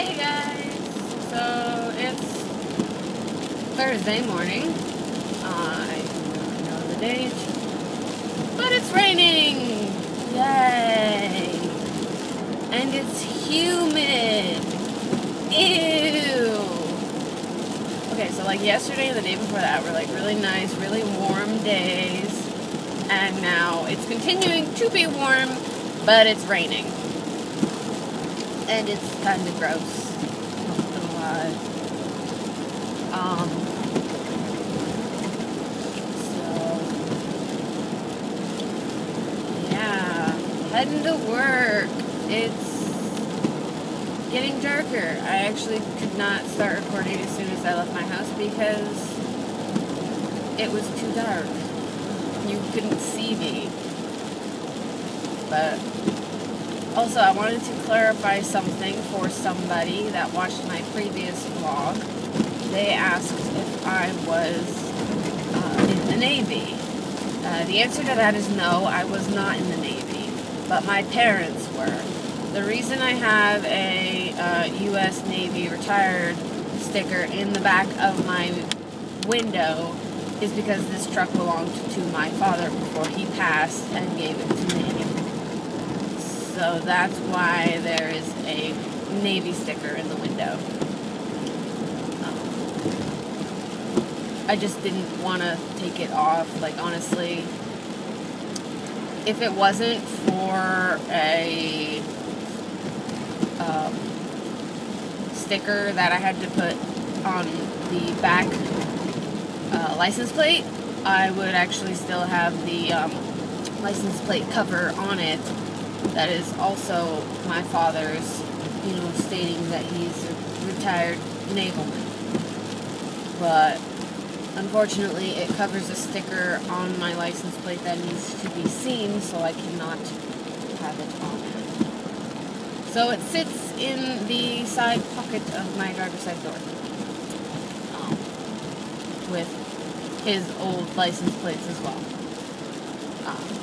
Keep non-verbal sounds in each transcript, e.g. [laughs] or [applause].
Hey guys! So it's Thursday morning. I don't know the date, but it's raining! Yay! And it's humid! Ew! Okay, so like yesterday and the day before that were like really nice, really warm days, and now it's continuing to be warm, but it's raining and it's kind of gross. Um. So yeah, heading to work. It's getting darker. I actually could not start recording as soon as I left my house because it was too dark. You couldn't see me. But also, I wanted to clarify something for somebody that watched my previous vlog. They asked if I was uh, in the Navy. Uh, the answer to that is no, I was not in the Navy, but my parents were. The reason I have a uh, U.S. Navy retired sticker in the back of my window is because this truck belonged to my father before he passed and gave it to me. So that's why there is a Navy sticker in the window. I just didn't want to take it off. Like, honestly, if it wasn't for a um, sticker that I had to put on the back uh, license plate, I would actually still have the um, license plate cover on it that is also my father's, you know, stating that he's a retired navalman. But unfortunately, it covers a sticker on my license plate that needs to be seen, so I cannot have it on. So it sits in the side pocket of my driver's side door. Um, with his old license plates as well. Um,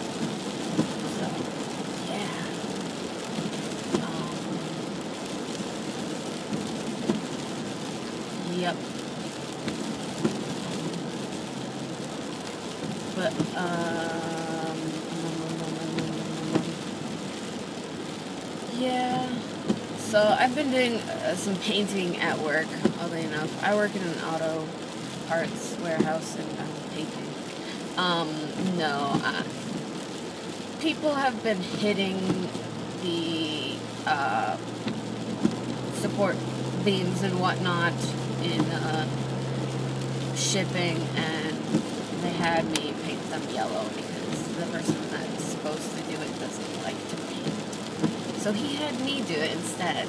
Yep. But, um, yeah. So I've been doing uh, some painting at work, oddly enough. I work in an auto parts warehouse and I'm painting. Um, no. Uh, people have been hitting the, uh, support beams and whatnot in uh, shipping, and they had me them yellow because the person that's supposed to do it doesn't like to paint. So he had me do it instead.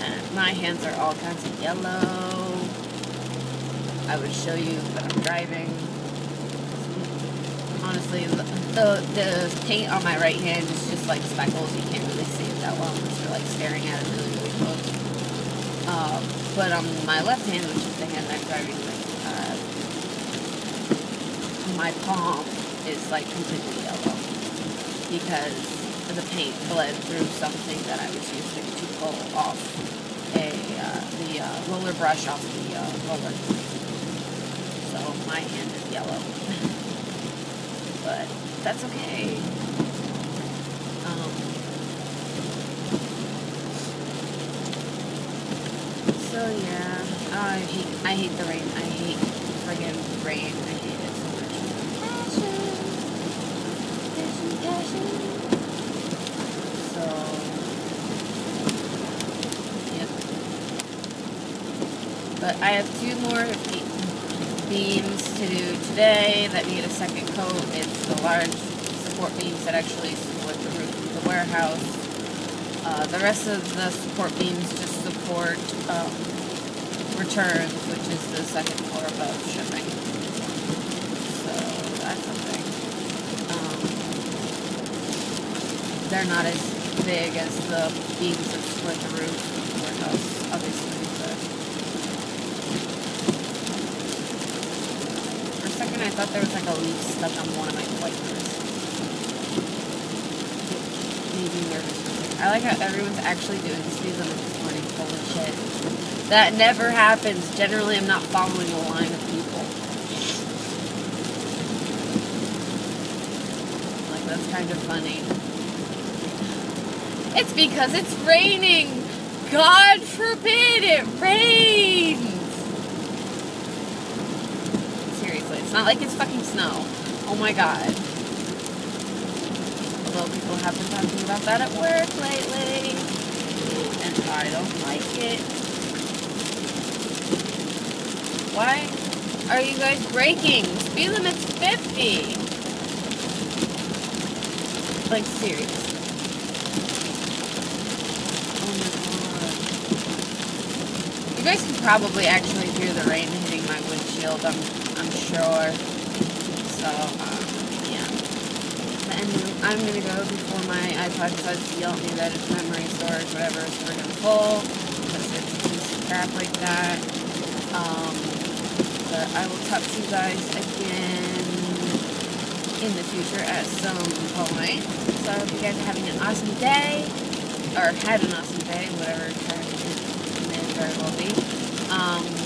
And my hands are all kinds of yellow. I would show you, but I'm driving. Honestly, the, the, paint on my right hand is just like speckles. You can't really see it that well unless you're like staring at it really, really close. Um, but on my left hand, which is the hand I'm driving with, uh, my palm is like completely yellow because the paint bled through something that I was using to pull off a uh, the uh, roller brush off the uh, roller. So my hand is yellow, [laughs] but that's okay. Um, So yeah, oh, I hate I hate the rain. I hate friggin' rain. I hate it so much. Passion, passion, passion. So yep. But I have two more beams to do today that need a second coat. It's the large support beams that actually support the roof of the warehouse. Uh, the rest of the support beams just support um, returns, which is the second floor above shipping. So that's something. Um, they're not as big as the beams that split the roof of the warehouse, obviously. But for a second, I thought there was like a leaf stuck on one of my wipers. It nervous I like how everyone's actually doing speed this morning. Holy shit. That never happens. Generally, I'm not following a line of people. Like, that's kind of funny. It's because it's raining. God forbid it rains. Seriously, it's not like it's fucking snow. Oh my god. Although people have been talking about that at work lately. And I don't like it. Why are you guys braking? Speed limit's 50. Like, seriously. Oh my god. You guys can probably actually hear the rain hitting my windshield, I'm, I'm sure. So, um, yeah. I'm gonna go before my iPod decides to yell at me that its memory storage, whatever, is friggin' full. Because it's a piece of crap like that. Um, but I will talk to you guys again in the future at some point. So I hope you guys are having an awesome day. Or had an awesome day, whatever it may very well be. Um,